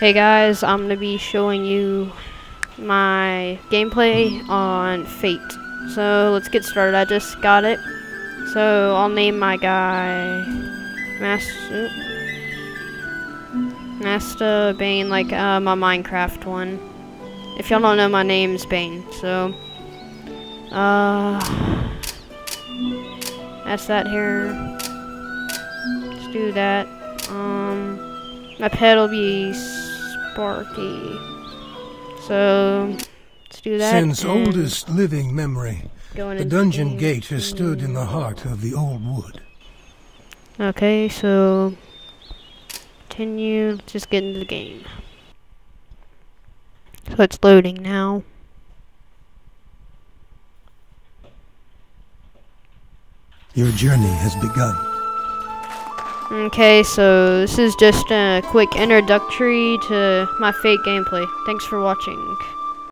Hey guys, I'm gonna be showing you my gameplay on Fate. So let's get started. I just got it. So I'll name my guy Master Master Bain, like uh, my Minecraft one. If y'all don't know, my name's Bain. So uh, that's that here. Let's do that. Um, my pet will be Sparky. So, let's do that. Since oldest living memory, go the dungeon game. gate has stood in the heart of the old wood. Okay, so continue. Let's just get into the game. So it's loading now. Your journey has begun. Okay, so this is just a quick introductory to my Fate gameplay. Thanks for watching.